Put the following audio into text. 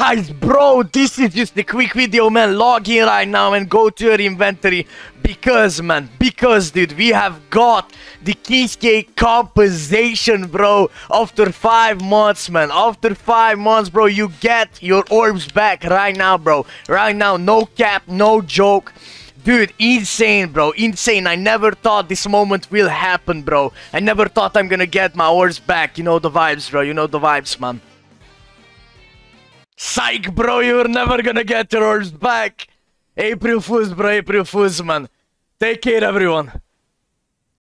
Guys, bro, this is just a quick video, man. Log in right now and go to your inventory. Because, man, because, dude, we have got the Kisuke compensation, bro. After five months, man. After five months, bro, you get your orbs back right now, bro. Right now, no cap, no joke. Dude, insane, bro. Insane. I never thought this moment will happen, bro. I never thought I'm gonna get my orbs back. You know the vibes, bro. You know the vibes, man. Psych, bro, you're never gonna get yours back. April Fools, bro, April Fools, man. Take care, everyone.